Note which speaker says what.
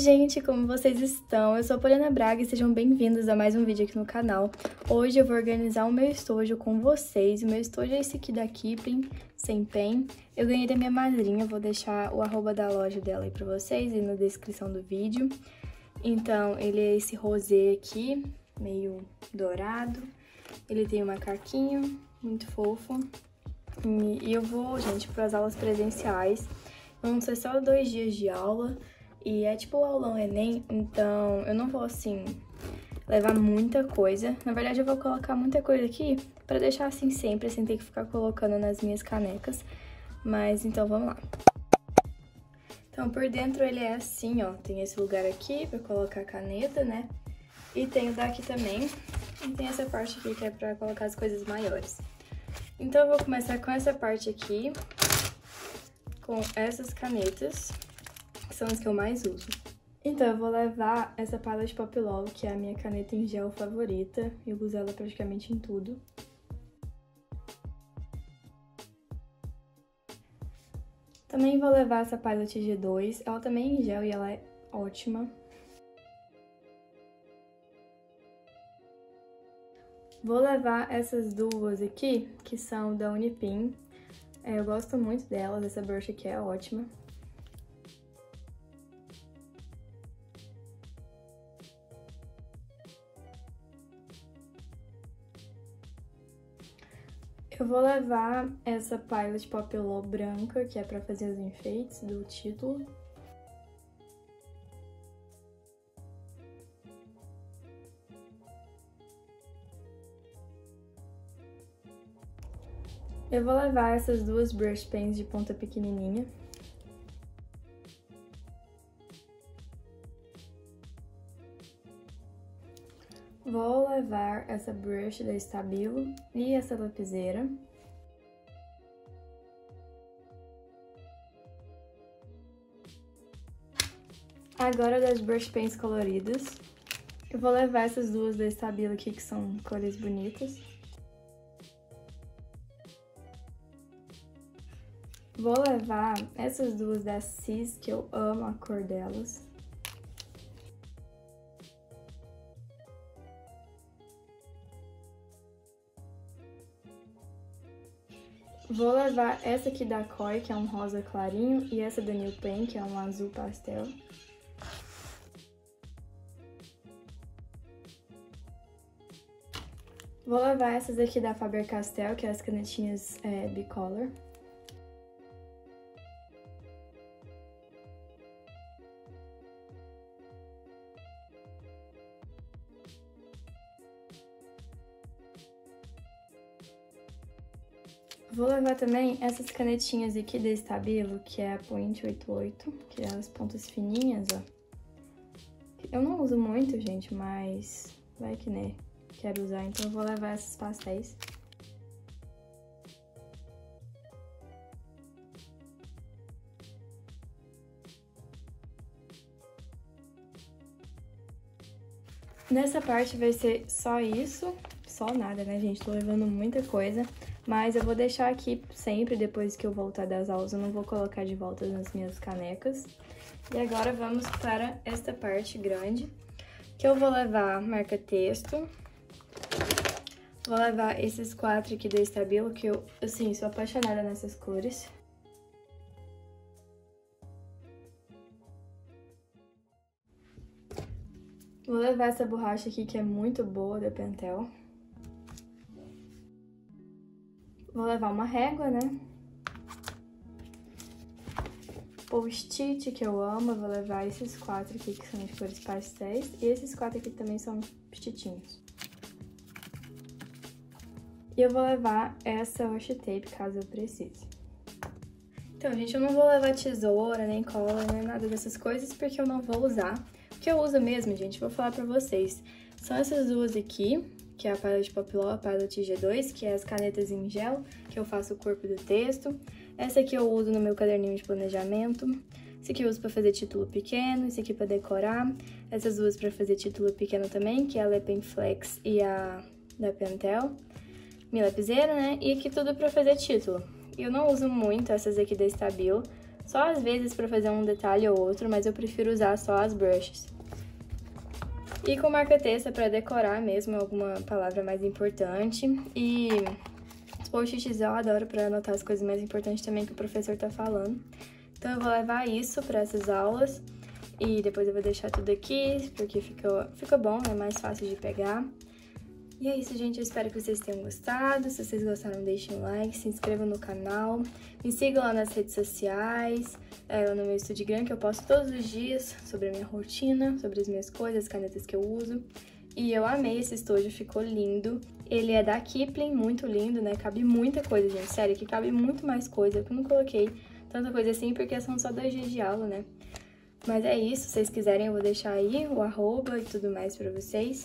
Speaker 1: gente, como vocês estão? Eu sou a Poliana Braga e sejam bem-vindos a mais um vídeo aqui no canal. Hoje eu vou organizar o meu estojo com vocês. O meu estojo é esse aqui da Kipling, sem pen. Eu ganhei da minha madrinha, vou deixar o arroba da loja dela aí pra vocês e na descrição do vídeo. Então, ele é esse rosé aqui, meio dourado. Ele tem um macaquinho, muito fofo. E eu vou, gente, para as aulas presenciais. Vão ser só dois dias de aula. E é tipo o aulão Enem, então eu não vou, assim, levar muita coisa. Na verdade, eu vou colocar muita coisa aqui pra deixar assim sempre, sem ter que ficar colocando nas minhas canecas. Mas, então, vamos lá. Então, por dentro ele é assim, ó. Tem esse lugar aqui pra colocar a caneta, né? E tem o daqui também. E tem essa parte aqui que é pra colocar as coisas maiores. Então, eu vou começar com essa parte aqui. Com essas canetas são as que eu mais uso. Então, eu vou levar essa palette Pop Love, que é a minha caneta em gel favorita. Eu uso ela praticamente em tudo. Também vou levar essa palette G2. Ela também é em gel e ela é ótima. Vou levar essas duas aqui, que são da Unipin. É, eu gosto muito delas, essa brush aqui é ótima. Eu vou levar essa Pilot Popelô branca, que é pra fazer os enfeites do título. Eu vou levar essas duas brush pens de ponta pequenininha. Vou levar essa brush da Stabilo e essa lapiseira. Agora das brush pens coloridas. Eu vou levar essas duas da Stabilo aqui, que são cores bonitas. Vou levar essas duas da Cis, que eu amo a cor delas. Vou levar essa aqui da Koi, que é um rosa clarinho, e essa da New Pen, que é um azul pastel. Vou levar essas aqui da Faber-Castell, que é as canetinhas é, Bicolor. Vou levar também essas canetinhas aqui da Stabilo, que é a Point 88, que é as pontas fininhas, ó. Eu não uso muito, gente, mas vai que, né, quero usar, então eu vou levar esses pastéis. Nessa parte vai ser só isso, só nada, né, gente? Tô levando muita coisa. Mas eu vou deixar aqui sempre, depois que eu voltar das aulas, eu não vou colocar de volta nas minhas canecas. E agora vamos para esta parte grande, que eu vou levar marca-texto. Vou levar esses quatro aqui da Estabilo, que eu, assim, sou apaixonada nessas cores. Vou levar essa borracha aqui, que é muito boa, da Pentel. Vou levar uma régua, né? Post-it, que eu amo, eu vou levar esses quatro aqui, que são de cores pastéis. E esses quatro aqui também são post-itinhos. E eu vou levar essa washi tape, caso eu precise. Então, gente, eu não vou levar tesoura, nem cola, nem nada dessas coisas, porque eu não vou usar. O que eu uso mesmo, gente, vou falar pra vocês. São essas duas aqui, que é a Pilot Pop Pilot G2, que é as canetas em gel, que eu faço o corpo do texto. Essa aqui eu uso no meu caderninho de planejamento. Esse aqui eu uso para fazer título pequeno, esse aqui para decorar. Essas duas para fazer título pequeno também, que é a Le Pen Flex e a da Pentel. Minha lapiseira, né? E aqui tudo para fazer título. Eu não uso muito essas aqui da Stabilo, Só às vezes para fazer um detalhe ou outro, mas eu prefiro usar só as brushes. E com marca-texta para decorar mesmo alguma palavra mais importante. E os post-its eu adoro para anotar as coisas mais importantes também que o professor tá falando. Então eu vou levar isso para essas aulas. E depois eu vou deixar tudo aqui, porque fica, fica bom, é mais fácil de pegar. E é isso, gente. Eu espero que vocês tenham gostado. Se vocês gostaram, deixem um like, se inscrevam no canal. Me sigam lá nas redes sociais, é, no meu Instagram, que eu posto todos os dias sobre a minha rotina, sobre as minhas coisas, as canetas que eu uso. E eu amei esse estojo, ficou lindo. Ele é da Kipling, muito lindo, né? Cabe muita coisa, gente. Sério, que cabe muito mais coisa. Eu não coloquei tanta coisa assim, porque são só dois dias de aula, né? Mas é isso, se vocês quiserem eu vou deixar aí o arroba e tudo mais pra vocês.